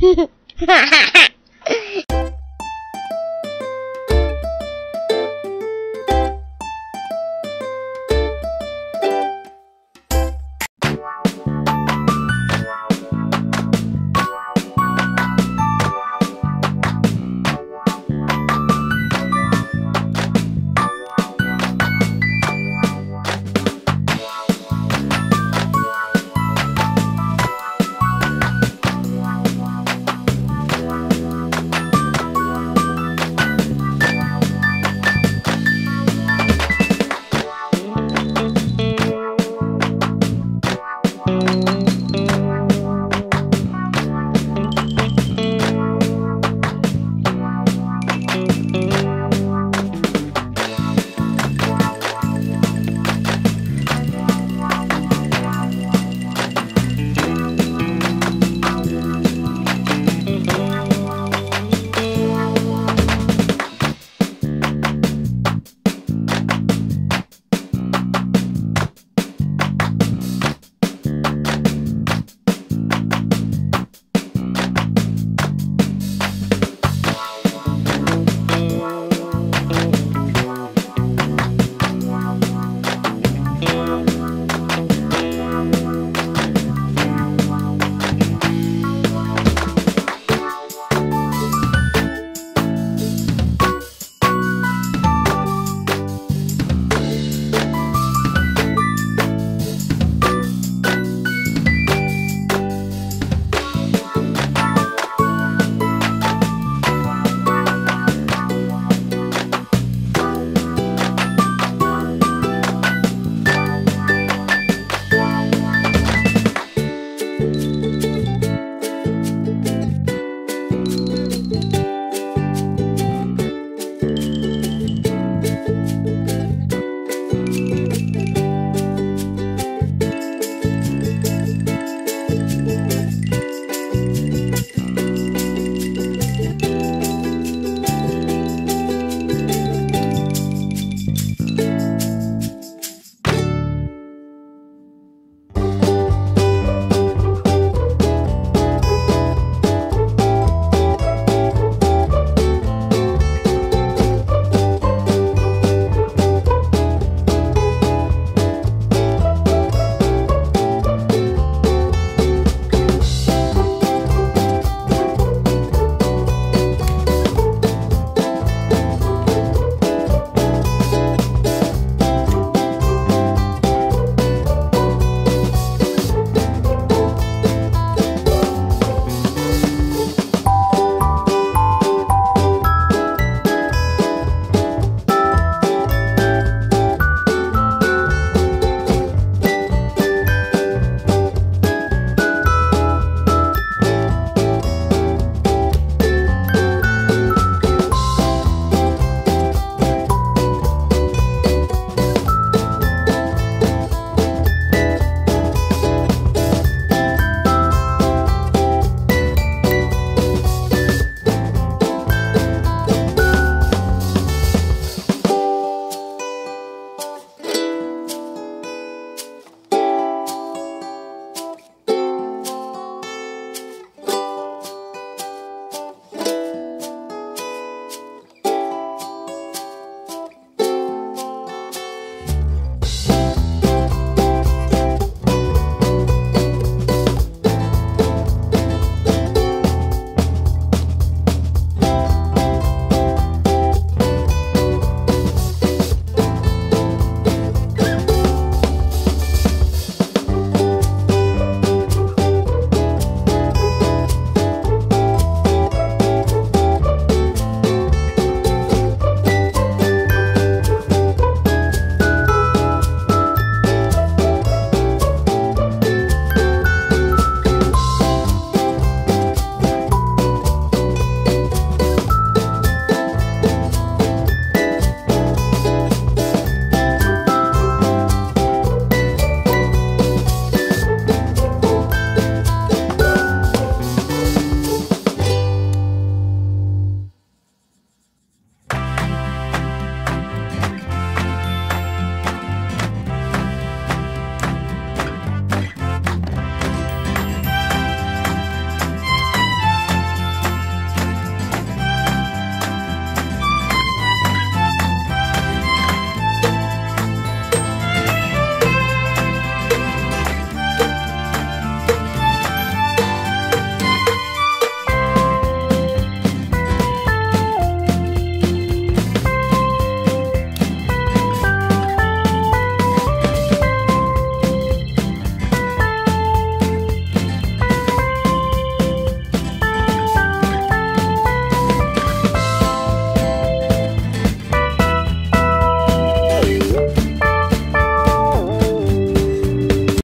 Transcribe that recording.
哼哼哈哈哈